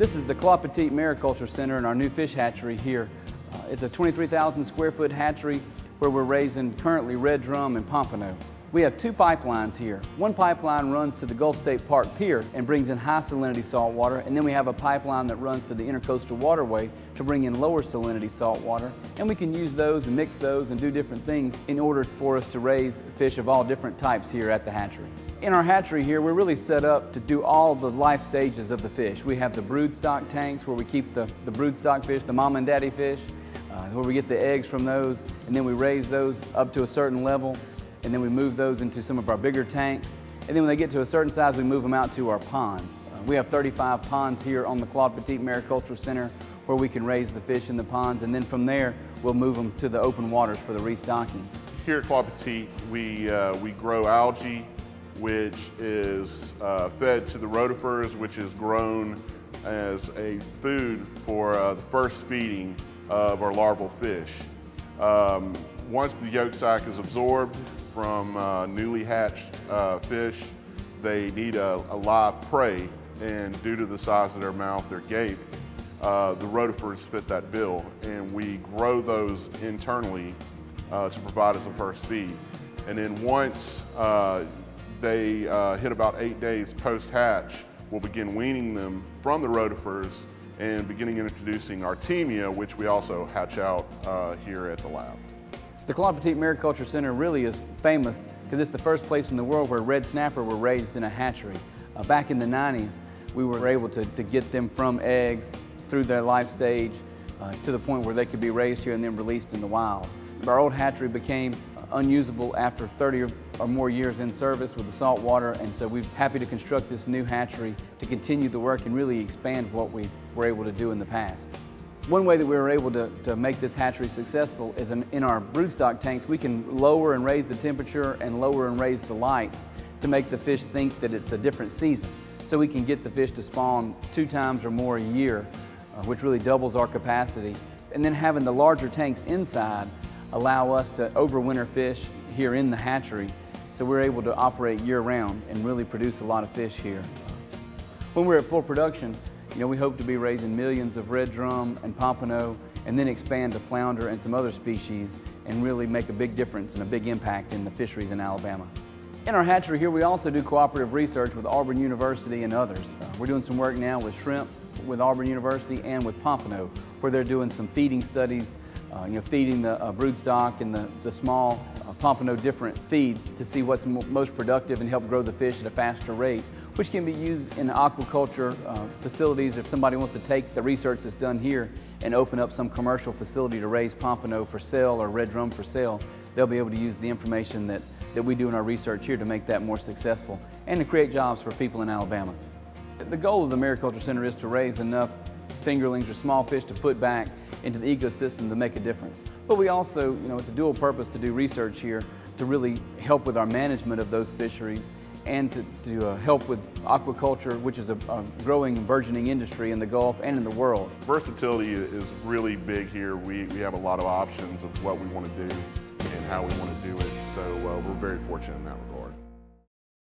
This is the Claude Peteet Mariculture Center in our new fish hatchery here. Uh, it's a 23,000 square foot hatchery where we're raising currently red drum and pompano. We have two pipelines here. One pipeline runs to the Gulf State Park Pier and brings in high salinity salt water, and then we have a pipeline that runs to the Intercoastal Waterway to bring in lower salinity salt water. And we can use those and mix those and do different things in order for us to raise fish of all different types here at the hatchery. In our hatchery here, we're really set up to do all the life stages of the fish. We have the broodstock tanks where we keep the, the broodstock fish, the mom and daddy fish, uh, where we get the eggs from those, and then we raise those up to a certain level and then we move those into some of our bigger tanks. And then when they get to a certain size, we move them out to our ponds. Uh, we have 35 ponds here on the Claude Peteet Mariculture Center where we can raise the fish in the ponds, and then from there, we'll move them to the open waters for the restocking. Here at Claude Peteet, we, uh, we grow algae, which is uh, fed to the rotifers, which is grown as a food for uh, the first feeding of our larval fish. Um, once the yolk sac is absorbed, from uh, newly hatched uh, fish. They need a, a, live prey, and due to the size of their mouth, their gape, uh, the rotifers fit that bill, and we grow those internally uh, to provide as a first feed. And then once uh, they uh, hit about eight days post-hatch, we'll begin weaning them from the rotifers and beginning introducing Artemia, which we also hatch out here at the lab. The Claude Peteet Mariculture Center really is famous because it's the first place in the world where red snapper were raised in a hatchery. Uh, back in the 90s, we were able to, to get them from eggs through their life stage uh, to the point where they could be raised here and then released in the wild. Our old hatchery became unusable after 30 or more years in service with the salt water, and so we're happy to construct this new hatchery to continue the work and really expand what we were able to do in the past. One way that we were able to, to make this hatchery successful is in, in our broodstock tanks, we can lower and raise the temperature and lower and raise the lights to make the fish think that it's a different season. So we can get the fish to spawn two times or more a year, uh, which really doubles our capacity. And then having the larger tanks inside allow us to overwinter fish here in the hatchery so we're able to operate year round and really produce a lot of fish here. When we're at full production, you know, we hope to be raising millions of red drum and pompano and then expand to flounder and some other species and really make a big difference and a big impact in the fisheries in Alabama. In our hatchery here, we also do cooperative research with Auburn University and others. Uh, we're doing some work now with shrimp with Auburn University and with pompano, where they're doing some feeding studies, uh, you know, feeding the uh, broodstock and the, the small uh, pompano different feeds to see what's most productive and help grow the fish at a faster rate which can be used in aquaculture uh, facilities if somebody wants to take the research that's done here and open up some commercial facility to raise pompano for sale or red drum for sale, they'll be able to use the information that, that we do in our research here to make that more successful and to create jobs for people in Alabama. The goal of the Mariculture Center is to raise enough fingerlings or small fish to put back into the ecosystem to make a difference. But we also, you know, it's a dual purpose to do research here to really help with our management of those fisheries and to, to uh, help with aquaculture, which is a, a, growing and burgeoning industry in the Gulf and in the world. Versatility is really big here. We, we have a lot of options of what we want to do and how we want to do it, so uh, we're very fortunate in that regard.